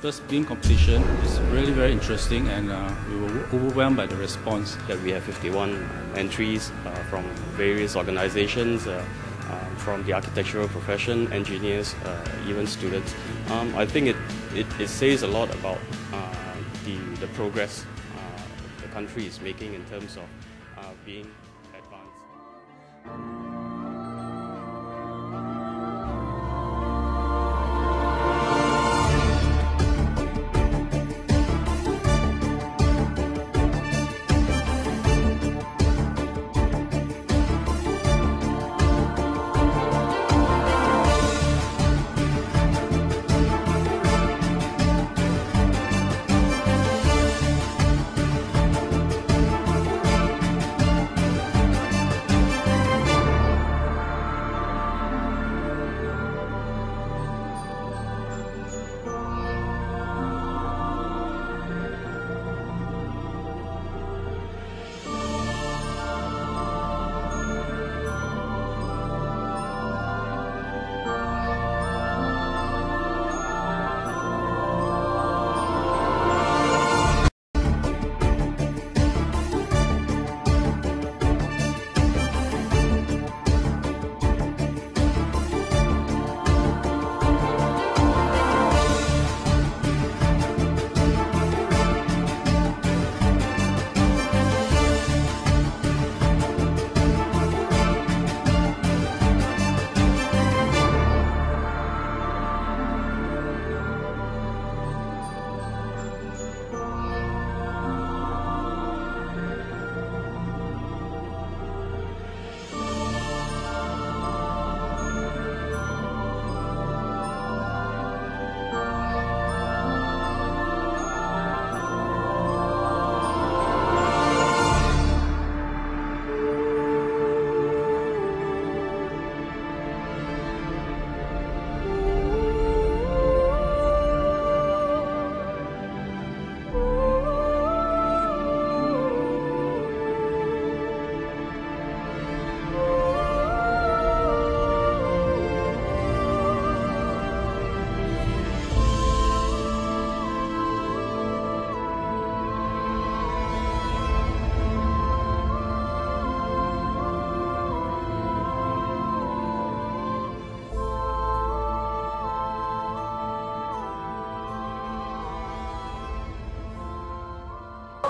first BIM competition. is really very interesting and uh, we were overwhelmed by the response. That we have 51 entries uh, from various organizations, uh, uh, from the architectural profession, engineers, uh, even students. Um, I think it, it, it, says a lot about uh, the, the progress the country is making in terms of being advanced.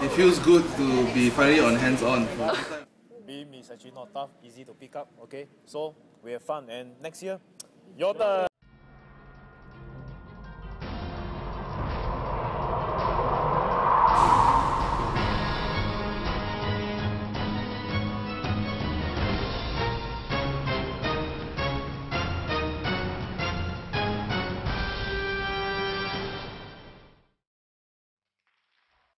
It feels good to be finally on hands-on. BIM is actually not tough, easy to pick up, okay? So we have fun and next year, your turn!